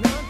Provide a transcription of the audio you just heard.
no.